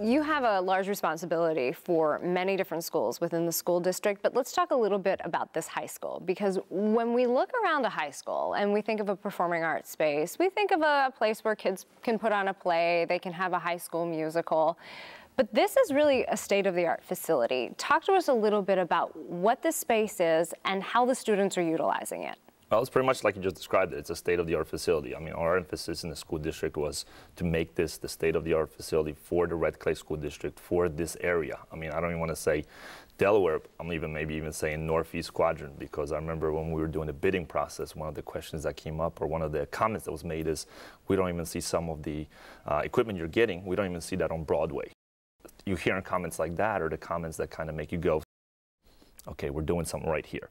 You have a large responsibility for many different schools within the school district, but let's talk a little bit about this high school because when we look around a high school and we think of a performing arts space, we think of a place where kids can put on a play, they can have a high school musical. But this is really a state-of-the-art facility. Talk to us a little bit about what this space is and how the students are utilizing it. Well, it's pretty much like you just described it. It's a state-of-the-art facility. I mean, our emphasis in the school district was to make this the state-of-the-art facility for the Red Clay School District for this area. I mean, I don't even want to say Delaware. I'm even maybe even saying Northeast Quadrant because I remember when we were doing the bidding process, one of the questions that came up or one of the comments that was made is, we don't even see some of the uh, equipment you're getting. We don't even see that on Broadway. You hear comments like that or the comments that kind of make you go, okay, we're doing something right here.